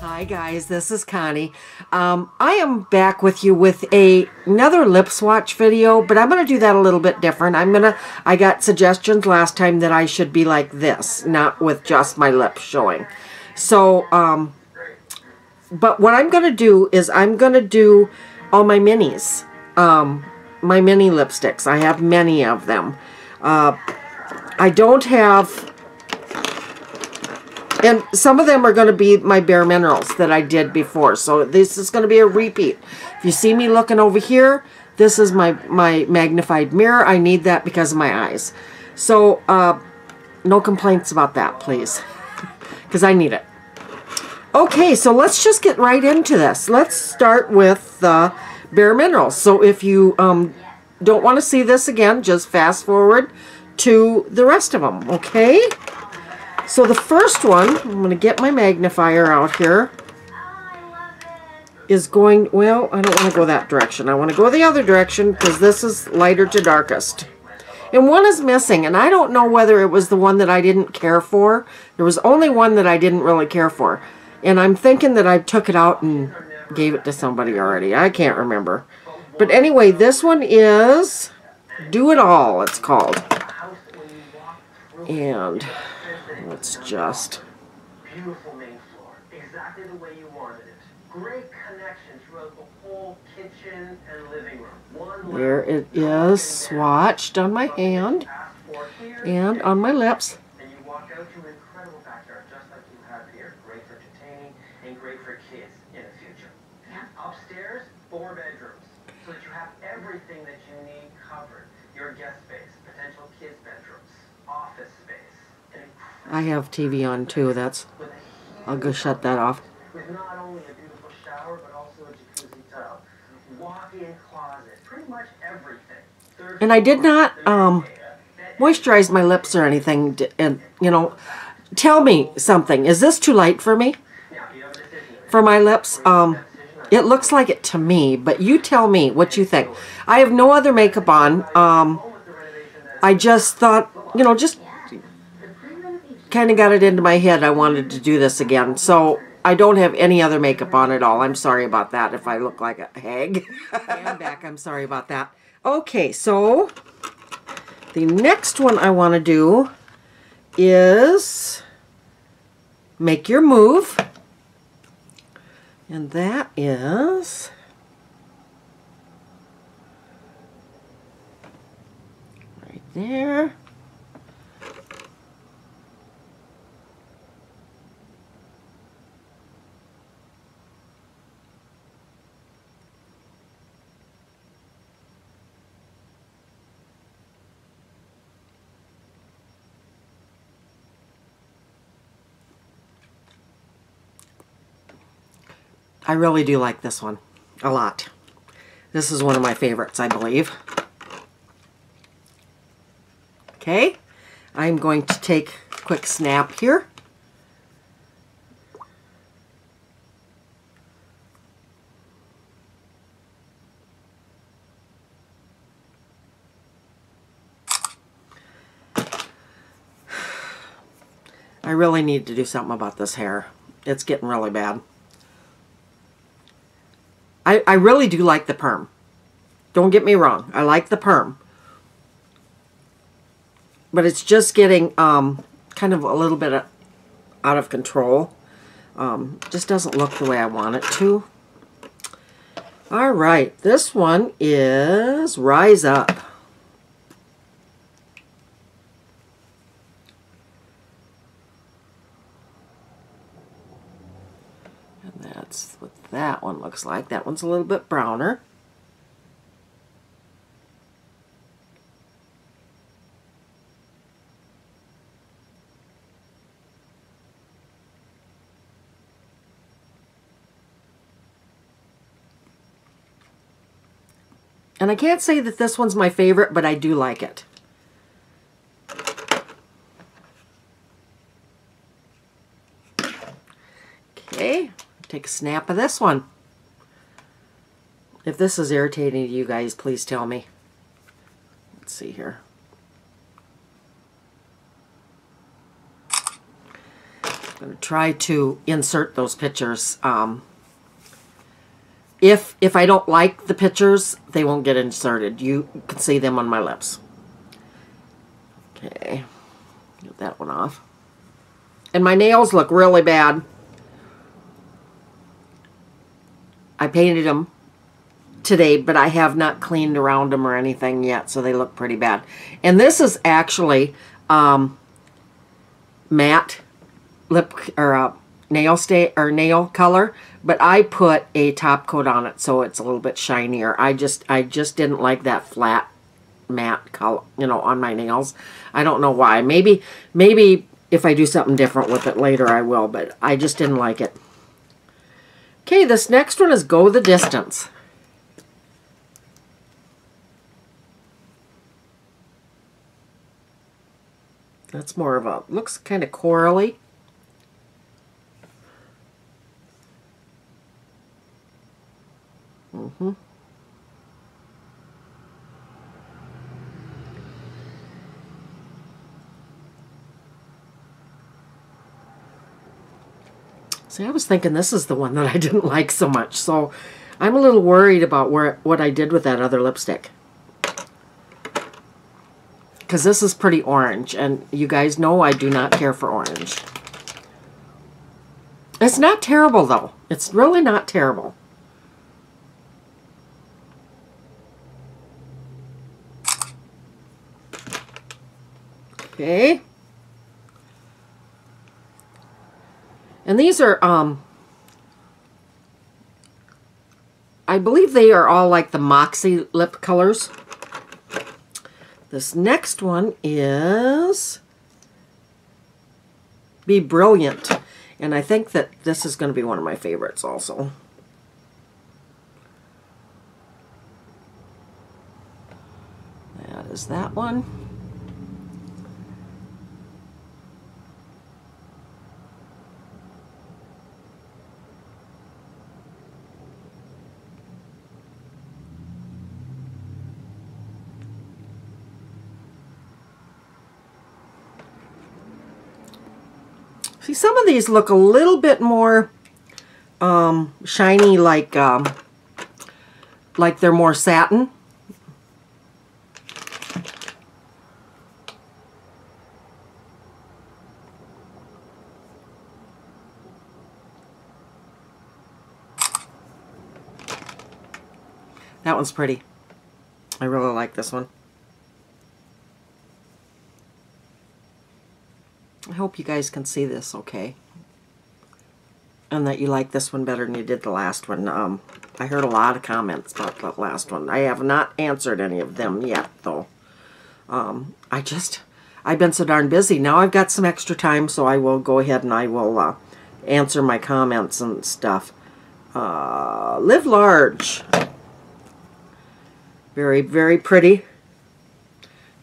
Hi guys, this is Connie. Um, I am back with you with a another lip swatch video, but I'm going to do that a little bit different. I'm going to, I got suggestions last time that I should be like this, not with just my lips showing. So, um, but what I'm going to do is I'm going to do all my minis, um, my mini lipsticks. I have many of them. Uh, I don't have and some of them are going to be my Bare Minerals that I did before. So this is going to be a repeat. If you see me looking over here, this is my, my magnified mirror. I need that because of my eyes. So uh, no complaints about that, please. Because I need it. Okay, so let's just get right into this. Let's start with the Bare Minerals. So if you um, don't want to see this again, just fast forward to the rest of them, okay? So the first one, I'm going to get my magnifier out here, is going, well, I don't want to go that direction. I want to go the other direction because this is lighter to darkest. And one is missing, and I don't know whether it was the one that I didn't care for. There was only one that I didn't really care for. And I'm thinking that I took it out and gave it to somebody already. I can't remember. But anyway, this one is Do It All, it's called. And it's just... Beautiful main floor. Exactly the way you wanted it. Great connection throughout the whole kitchen and living room. One There it is, swatched on my hand and on my lips. And you walk out to an incredible backyard just like you have here. Great for entertaining and great for kids in the future. Upstairs, four bedrooms. So that you have everything that you need covered. Your guest space, potential kids' bedrooms, office space. I have TV on too, that's... with a I'll go shut that off. with not only a beautiful shower but also a jacuzzi tub, walk-in closet, pretty much everything. Third And I did not, um, moisturize my lips or anything. And, you know, tell me something. Is this too light for me? Now, do you have a decision? For my lips? Um, it looks like it to me, but you tell me what you think. I have no other makeup on. Um, I just thought, you know, just kind of got it into my head I wanted to do this again. So I don't have any other makeup on at all. I'm sorry about that if I look like a hag. I'm back. I'm sorry about that. Okay, so the next one I want to do is Make Your Move. And that is right there. I really do like this one a lot. This is one of my favorites, I believe. Okay, I'm going to take a quick snap here. I really need to do something about this hair. It's getting really bad. I, I really do like the perm. Don't get me wrong. I like the perm. But it's just getting um, kind of a little bit out of control. Um, just doesn't look the way I want it to. All right. This one is Rise Up. And that's what that one looks like. That one's a little bit browner. And I can't say that this one's my favorite, but I do like it. Okay. take a snap of this one. If this is irritating to you guys, please tell me. Let's see here. I'm going to try to insert those pictures. Um, if if I don't like the pictures, they won't get inserted. You can see them on my lips. Okay, get that one off. And my nails look really bad. I painted them today, but I have not cleaned around them or anything yet, so they look pretty bad. And this is actually um, matte lip or uh, nail stay or nail color, but I put a top coat on it so it's a little bit shinier. I just I just didn't like that flat matte color, you know, on my nails. I don't know why. Maybe maybe if I do something different with it later I will, but I just didn't like it. Okay, this next one is Go the Distance. That's more of a, looks kind of corally. Mm-hmm. See, I was thinking this is the one that I didn't like so much, so I'm a little worried about where what I did with that other lipstick. Because this is pretty orange, and you guys know I do not care for orange. It's not terrible, though. It's really not terrible. Okay. And these are, um, I believe they are all like the Moxie lip colors. This next one is Be Brilliant. And I think that this is going to be one of my favorites also. That is that one. See, some of these look a little bit more um, shiny, like um, like they're more satin. That one's pretty. I really like this one. Hope you guys can see this okay. And that you like this one better than you did the last one. Um, I heard a lot of comments about the last one. I have not answered any of them yet, though. Um, I just, I've been so darn busy. Now I've got some extra time, so I will go ahead and I will uh, answer my comments and stuff. Uh, live large. Very, very pretty.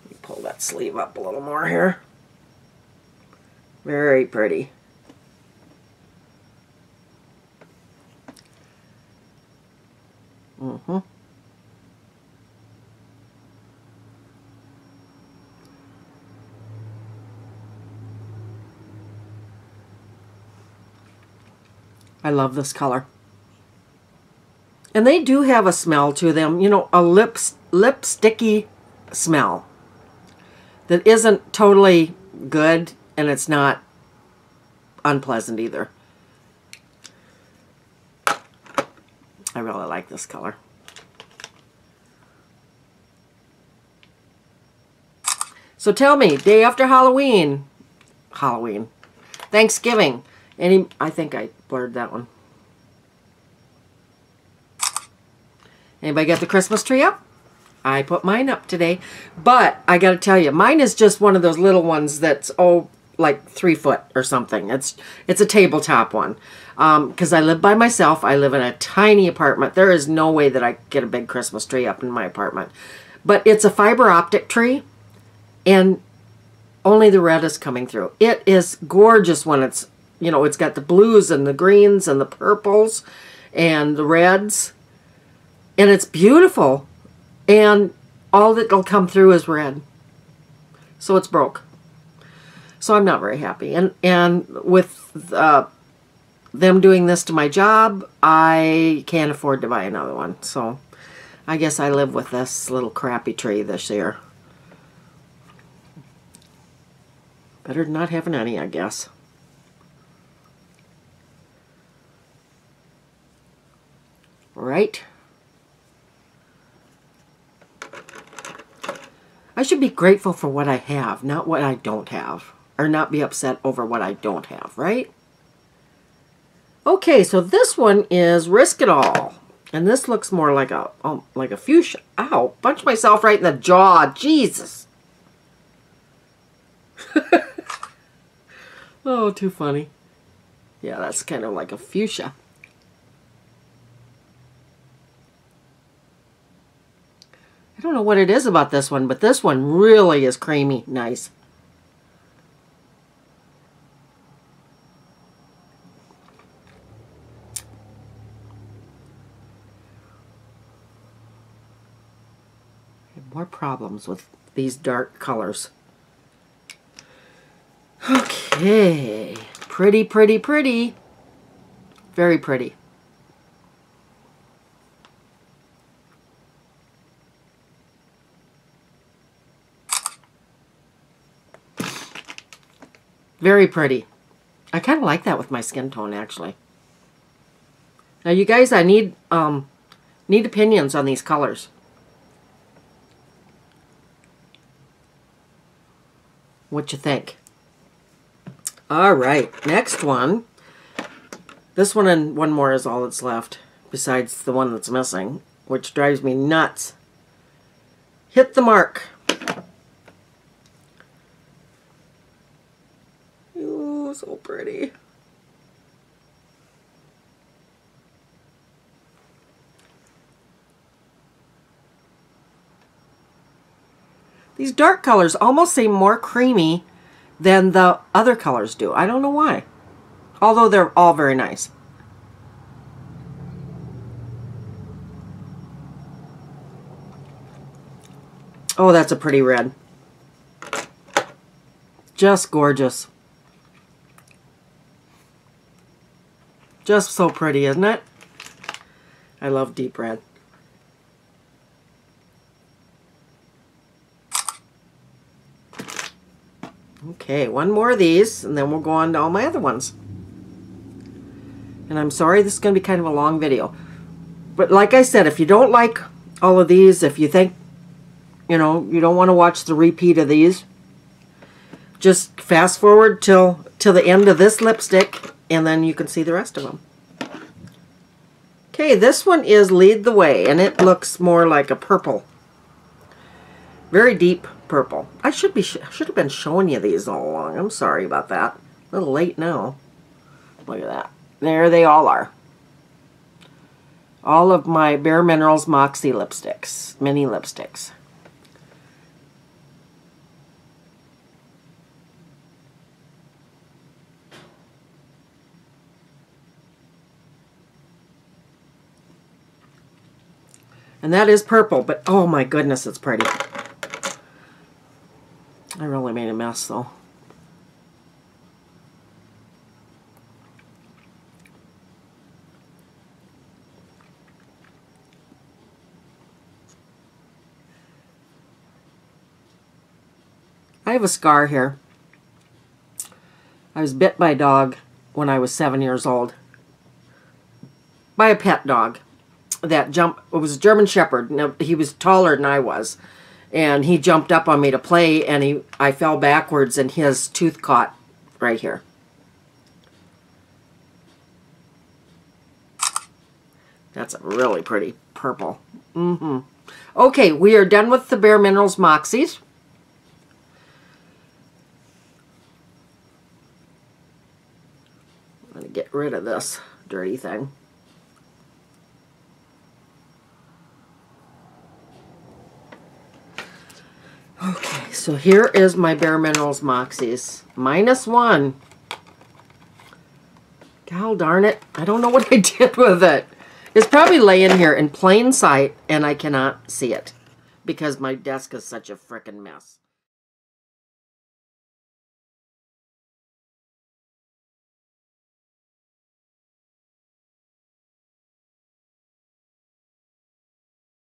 Let me pull that sleeve up a little more here. Very pretty. Mm-hmm. I love this color. And they do have a smell to them, you know, a lip, lipsticky smell that isn't totally good and it's not unpleasant either. I really like this color. So tell me, day after Halloween, Halloween, Thanksgiving, any, I think I blurred that one. Anybody got the Christmas tree up? I put mine up today. But I got to tell you, mine is just one of those little ones that's, oh, like three foot or something. It's it's a tabletop one. Because um, I live by myself. I live in a tiny apartment. There is no way that I get a big Christmas tree up in my apartment. But it's a fiber optic tree. And only the red is coming through. It is gorgeous when it's you know, it's got the blues and the greens and the purples and the reds. And it's beautiful. And all that'll come through is red. So it's broke. So I'm not very happy. And and with uh, them doing this to my job, I can't afford to buy another one. So I guess I live with this little crappy tree this year. Better than not having any, I guess. Right? I should be grateful for what I have, not what I don't have. Or not be upset over what I don't have, right? Okay, so this one is Risk It All. And this looks more like a um, like a fuchsia. Ow, punch myself right in the jaw. Jesus. oh, too funny. Yeah, that's kind of like a fuchsia. I don't know what it is about this one, but this one really is creamy. Nice. more problems with these dark colors. Okay, pretty, pretty, pretty. Very pretty. Very pretty. I kind of like that with my skin tone, actually. Now, you guys, I need um, need opinions on these colors. What you think? All right, next one. This one and one more is all that's left, besides the one that's missing, which drives me nuts. Hit the mark. Ooh, so pretty. These dark colors almost seem more creamy than the other colors do. I don't know why. Although they're all very nice. Oh, that's a pretty red. Just gorgeous. Just so pretty, isn't it? I love deep red. Okay, one more of these, and then we'll go on to all my other ones. And I'm sorry this is going to be kind of a long video. But like I said, if you don't like all of these, if you think, you know, you don't want to watch the repeat of these, just fast forward till, till the end of this lipstick, and then you can see the rest of them. Okay, this one is Lead the Way, and it looks more like a purple. Very deep purple. I should be should have been showing you these all along. I'm sorry about that. A little late now. Look at that. There they all are. All of my Bare Minerals Moxie lipsticks. Mini lipsticks. And that is purple, but oh my goodness, it's pretty. I really made a mess though. I have a scar here. I was bit by a dog when I was seven years old. By a pet dog that jumped. It was a German Shepherd. Now, he was taller than I was and he jumped up on me to play and he I fell backwards and his tooth caught right here. That's a really pretty purple. Mm-hmm. Okay, we are done with the Bare Minerals Moxies. I'm going to get rid of this dirty thing. Okay, so here is my Bare Minerals Moxies. Minus one. God darn it. I don't know what I did with it. It's probably laying here in plain sight and I cannot see it because my desk is such a frickin' mess.